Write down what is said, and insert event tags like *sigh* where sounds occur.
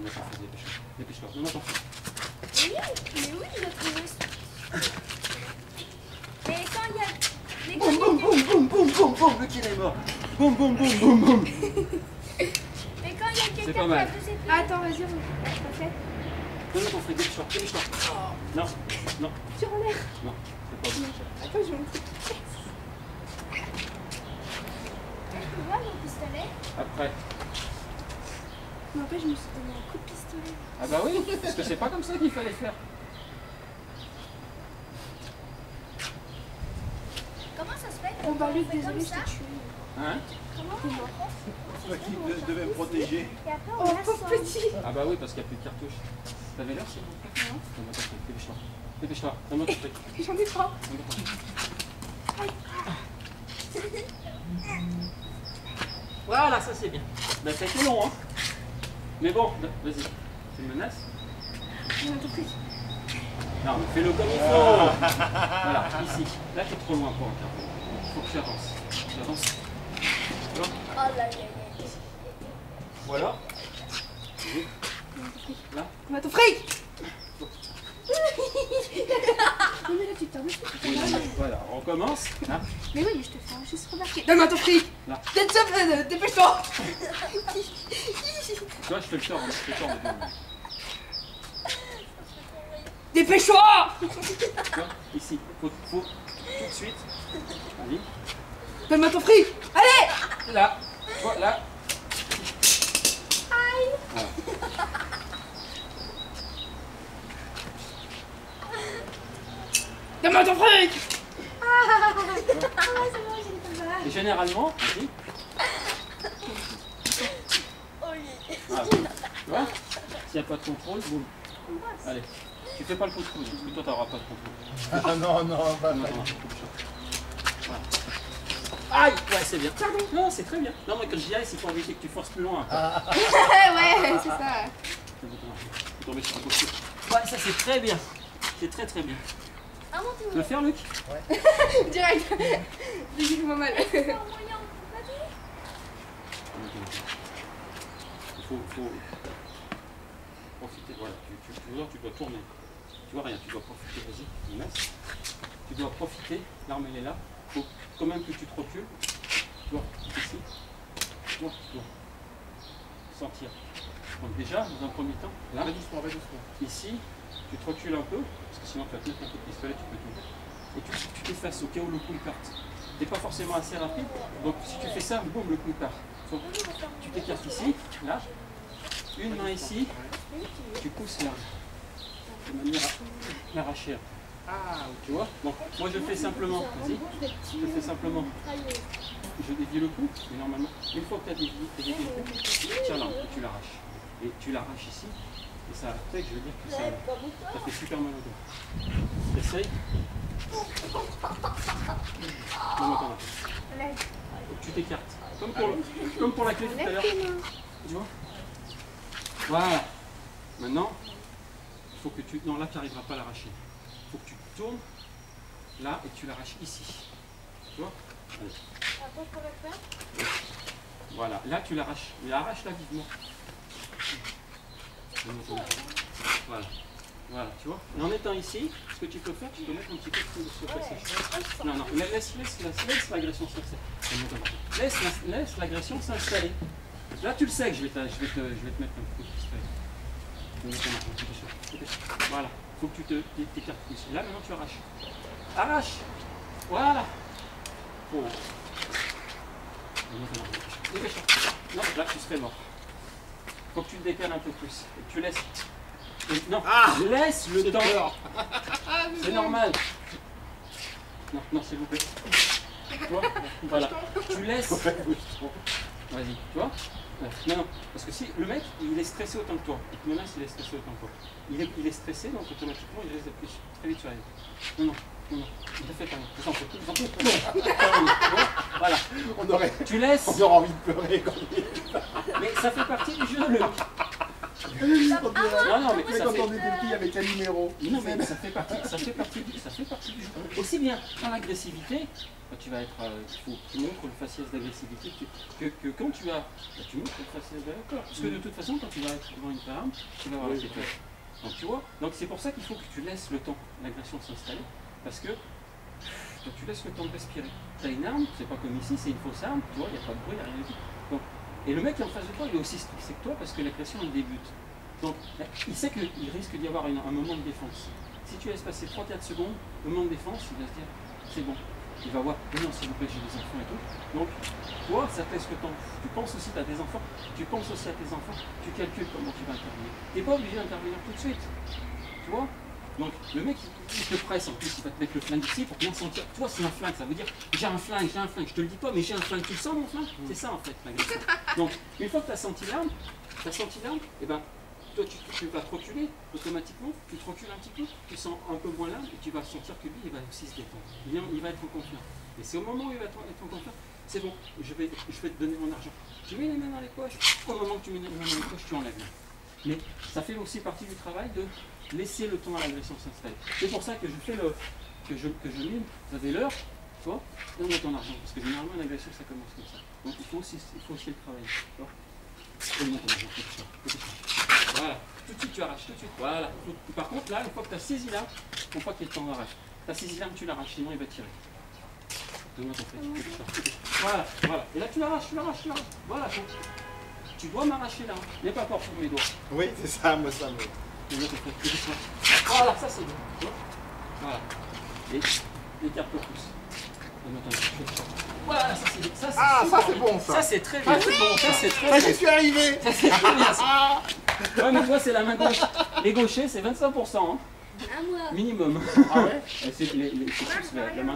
Non, attends, fais, dépêche-toi. Dépêche-toi. Oui, mais oui. Mais quand il y a Boum, boum, boum, boum, boum, boum, boum, le est mort. Boum, boum, boum, boum, boum. Mais quand il y a quelqu'un qui a deux épées. Attends, vas-y, refais. Non, non, ton frère, dépêche-toi, dépêche-toi. Non, non, non, c'est pas bon. Attends, je vais vois mon pistolet Après. Mais après, je me suis donné un coup de pistolet. Ah bah oui, parce que c'est pas comme ça qu'il fallait faire. Comment ça se fait bah, Luc, fait désolé, comme je ça t'ai tué. Hein Comment. C'est toi qui de- devais me protéger. Et après on Oh, pauvre petit. Ah bah oui, parce qu'il n'y a plus de cartouches. T'avais l'heure, s'il vous plaît? Non. Dépêche-toi. Dépêche-toi, donne-moi ton truc. *laughs* J'en ai pas. Voilà, ça c'est bien. Bah ça a été long, hein. Mais bon, vas-y. Tu me menaces J'en ai compris. Non, mais fais-le comme il faut. Voilà, ici. Là, t'es trop loin pour un carton. Faut que tu avances. Tu avances. Tu vois Oh là là là. Voilà. Là. On mais là tu t'en. Voilà, recommence. Là. Mais oui, je te fais juste remarquer. Donne-moi ton fric Là. Euh, dépêche-toi Tu vois, je te le sors, hein, je te le sors. Dépêche-toi Tu vois, ici. Faut, faut tout de suite. Vas-y. Donne-moi ton fric Allez là. Voilà. Donne-moi ton fric Ah c'est bon, j'ai le mal. Et généralement, vas-y. Oh oui. Tu vois S'il n'y a pas de contrôle, boum. Allez. Tu fais pas le contrôle, parce que toi, tu n'auras pas de contrôle. Ah non, non, pas Non, pas. non. Voilà. Aïe Ouais, c'est bien. Non, c'est très bien. Non, mais quand je dis aïe, c'est pour éviter que tu forces plus loin. *laughs* Ouais, c'est ça. Ouais, ça c'est très bien. C'est très très bien. Ah Tu veux le faire, Luc *laughs* Direct. *laughs* Dis-moi mal. C'est un moyen. Vas-y. Il faut, faut profiter. Voilà, tu, tu, tu, vois, tu dois tourner. Tu vois rien, tu dois profiter. Vas-y, laisse. Tu dois profiter. L'arme elle est là. Faut quand même que tu te recules. Tu vois, ici. Tu vois, tu dois sentir. Donc déjà, dans un premier temps, là, Va doucement, va doucement. ici, tu te recules un peu, sinon tu vas te mettre un coup de pistolet, tu peux tomber. Et tu tu t'effaces au cas où le coup il parte. T'es pas forcément assez rapide, donc si tu fais ça, boum, le coup il part. Donc, tu t'écartes ici, là, une main ici, tu pousses là, de manière à l'arracher. Ah, tu vois? Donc, moi je fais simplement, vas-y, je fais simplement, je dévie le coup, et normalement, une fois que tu as dévié, le coup, tu l'arme et tu l'arraches. Et tu l'arraches ici, et ça, que je veux dire que ça, ça fait super mal au dos. Essaye. Non, attends, tu t'écartes. Comme comme pour la clé tout à l'heure. Tu vois? Voilà. Maintenant, il faut que tu. Non, là, tu n'arriveras pas à l'arracher. Il faut que tu tournes là et tu l'arraches ici. Tu vois? Allez. Voilà. Là, tu l'arraches. Mais arrache-la vivement. Voilà. Voilà, tu vois en étant ici, ce que tu peux faire, tu peux mettre un petit peu de sur sèche. Non, non, laisse, laisse, laisse, laisse l'agression s'installer. Laisse, la- laisse l'agression s'installer. Là, tu le sais que je vais te, je vais te, je vais te mettre un coup de. Voilà, faut que tu te t'écartes plus. Là, maintenant, tu arraches. Arrache Voilà Oh. Dépêche-toi. Non, là, tu serais mort. Faut que tu te décales un peu plus. Et que tu laisses. et- non, laisse le temps. *laughs* C'est normal. Non, non, s'il vous plaît. Tu vois Voilà. Tu laisses. Vas-y, tu vois Ouais. Non, non, parce que si le mec, il est stressé autant que toi, il te menace, il est stressé autant que toi. Il est, il est stressé, donc automatiquement, il risque d'appuyer très vite sur la Non, non, non, non, il te fait un Vous en faites, vous en faites. Non. Tu vois Voilà, On aurait, tu laisses, on aurait envie de pleurer quand il ça fait partie du jeu, le Non, non, mais C'est ça quand fait, on était petit avec un numéro. non, mais ça fait partie, ça fait partie, du- ça fait partie du jeu. Aussi bien dans l'agressivité, quand tu vas être, euh, il faut que tu montres le faciès d'agressivité que, que, que quand tu as, bah, tu montres le faciès d'accord. Parce que de toute façon, quand tu vas être devant une femme, tu vas avoir la Oui. tête. Donc tu vois, donc c'est pour ça qu'il faut que tu laisses le temps, l'agression s'installer, parce que donc, tu laisses le temps de respirer. Tu as une arme, c'est pas comme ici, c'est une fausse arme, tu vois, il n'y a pas de bruit, il n'y a rien du tout. Donc, et le mec qui est en face de toi, il est aussi strict que toi parce que l'agression elle débute. Donc il sait qu'il risque d'y avoir un moment de défense. Si tu laisses passer 3-4 secondes, moment de défense, il va se dire c'est bon. Il va voir, mais non, s'il vous plaît, j'ai des enfants et tout. Donc, toi, ça laisse le temps. Tu penses aussi, tu as des enfants, tu penses aussi à tes enfants, tu calcules comment tu vas intervenir. Tu n'es pas obligé d'intervenir tout de suite. Tu vois? Donc, le mec, il te presse en plus, il va te mettre le flingue ici pour bien sentir. Tu vois, c'est un flingue, ça veut dire j'ai un flingue, j'ai un flingue. Je te le dis pas, mais j'ai un flingue. Tu le sens, mon flingue? C'est ça en fait. Donc, une fois que tu as senti l'arme, tu as senti l'arme, et ben, toi, tu, tu vas te reculer automatiquement, tu te recules un petit peu, tu sens un peu moins l'arme, et tu vas sentir que lui, il va aussi se détendre. Il, va être en confiance. Et c'est au moment où il va être, être en confiance, c'est bon, je vais, je vais te donner mon argent. Tu mets les mains dans les poches, au moment que tu mets les mains dans les poches, tu enlèves. Mais ça fait aussi partie du travail de laisser le temps à l'agression s'installer. C'est pour ça que je fais le. que je, que je mine, vous avez l'heure, tu vois, donne-moi ton argent. Parce que généralement, une agression, ça commence comme ça. Donc il faut aussi, il faut aussi le travailler. Voilà, tout de suite tu arraches, tout de suite. Voilà. Par contre, là, une fois que tu as saisi l'arme, faut pas qu'il y ait de temps d'arrache. Tu as saisi l'arme, tu l'arraches, sinon il va tirer. Donne-moi ton. Voilà, voilà. Et là, tu l'arraches, tu l'arraches, tu l'arraches. Voilà, tu dois m'arracher là. N'aie pas peur pour mes doigts. Oui, c'est ça, moi ça me. Flingue, fais ça. Voilà, ça c'est bon. Voilà. Et écarte le pouce. Donne-moi ton flingue, fais ça. Voilà, ça c'est ça, c'est Ah, ça c'est bon Ça ça. c'est très bien. c'est bon, ça c'est très Ah, bien. j'y suis arrivé. Ça c'est très bien. ça. *laughs* Ouais, mais toi c'est la main gauche. Les gauchers c'est 25%, hein, À moi. minimum. Ah ouais? C'est la main